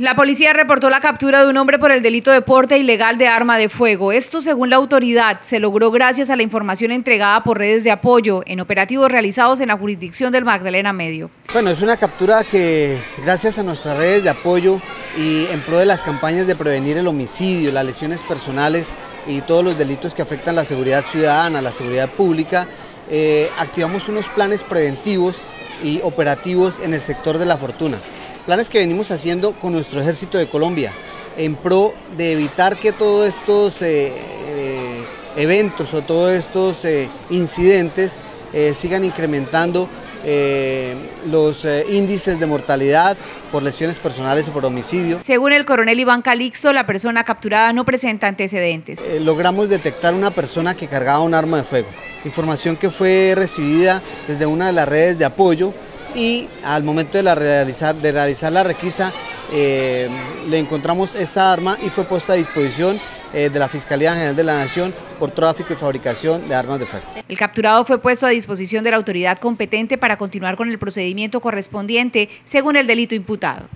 La policía reportó la captura de un hombre por el delito de porte ilegal de arma de fuego. Esto, según la autoridad, se logró gracias a la información entregada por redes de apoyo en operativos realizados en la jurisdicción del Magdalena Medio. Bueno, es una captura que gracias a nuestras redes de apoyo y en pro de las campañas de prevenir el homicidio, las lesiones personales y todos los delitos que afectan la seguridad ciudadana, la seguridad pública, eh, activamos unos planes preventivos y operativos en el sector de la fortuna planes que venimos haciendo con nuestro ejército de Colombia en pro de evitar que todos estos eh, eh, eventos o todos estos eh, incidentes sigan incrementando los índices de mortalidad por lesiones personales o por homicidio. Según el coronel Iván Calixto, la persona capturada no presenta antecedentes. logramos detectar una persona que cargaba un arma de fuego, información que fue recibida desde una de las redes de apoyo y al momento de, realizar, la requisa eh, le encontramos esta arma y fue puesta a disposición eh, de la Fiscalía General de la Nación por tráfico y fabricación de armas de fuego. El capturado fue puesto a disposición de la autoridad competente para continuar con el procedimiento correspondiente según el delito imputado.